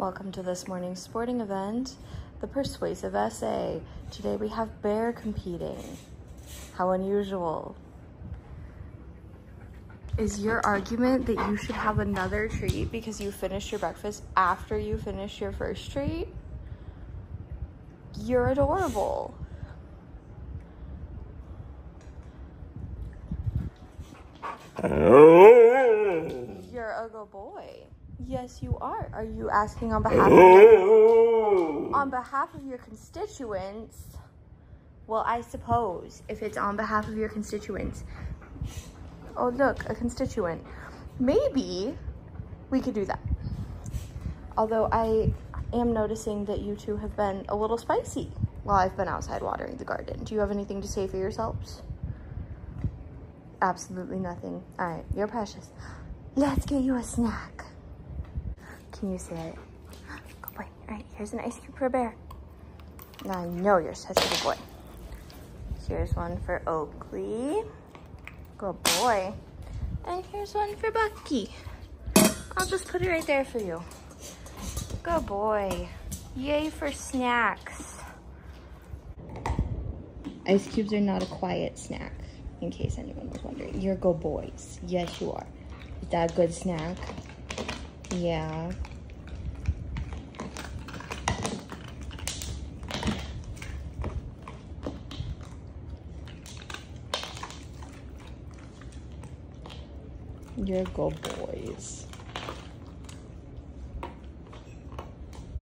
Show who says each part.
Speaker 1: Welcome to this morning's sporting event, the Persuasive Essay. Today we have Bear competing. How unusual. Is your argument that you should have another treat because you finished your breakfast after you finished your first treat? You're adorable. Boy. Yes, you are. Are you asking on behalf of your, oh. on behalf of your constituents? Well, I suppose if it's on behalf of your constituents. Oh, look, a constituent. Maybe we could do that. Although I am noticing that you two have been a little spicy while I've been outside watering the garden. Do you have anything to say for yourselves? Absolutely nothing. All right, you're precious. Let's get you a snack. Can you say it? Good boy. All right, here's an ice cube for a bear. Now I know you're such a good boy. Here's one for Oakley. Good boy. And here's one for Bucky. I'll just put it right there for you. Good boy. Yay for snacks. Ice cubes are not a quiet snack, in case anyone was wondering. You're good boys. Yes, you are. Is that a good snack? Yeah. You're good boys.